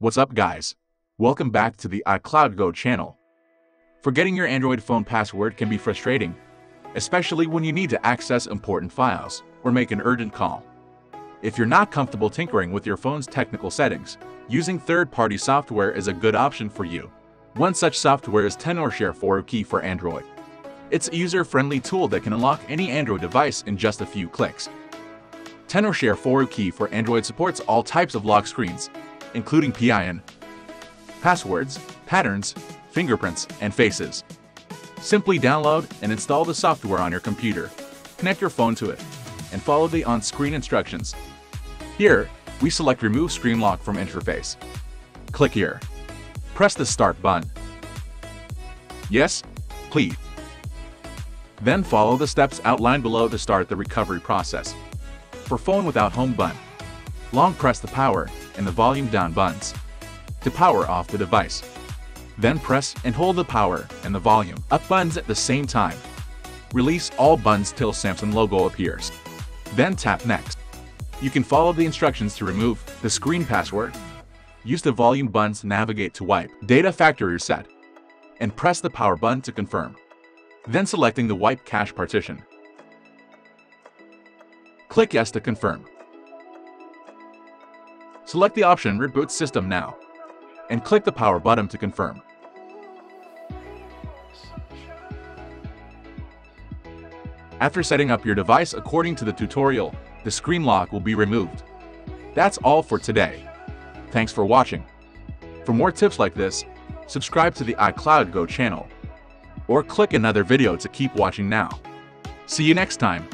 What's up guys? Welcome back to the iCloud Go channel. Forgetting your Android phone password can be frustrating, especially when you need to access important files or make an urgent call. If you're not comfortable tinkering with your phone's technical settings, using third-party software is a good option for you. One such software is TenorShare 4uKey for Android. It's a user-friendly tool that can unlock any Android device in just a few clicks. TenorShare 4uKey for Android supports all types of lock screens, including PIN, passwords, patterns, fingerprints, and faces. Simply download and install the software on your computer, connect your phone to it, and follow the on-screen instructions. Here, we select Remove Screen Lock from Interface. Click here. Press the Start button. Yes, please. Then follow the steps outlined below to start the recovery process. For phone without home button, long press the power and the volume down buttons to power off the device. Then press and hold the power and the volume up buttons at the same time. Release all buttons till Samsung logo appears. Then tap Next. You can follow the instructions to remove the screen password. Use the volume buttons to navigate to wipe data factory reset. And press the power button to confirm. Then selecting the wipe cache partition. Click Yes to confirm. Select the option Reboot System Now and click the power button to confirm. After setting up your device according to the tutorial, the screen lock will be removed. That's all for today. Thanks for watching. For more tips like this, subscribe to the iCloud Go channel. Or click another video to keep watching now. See you next time.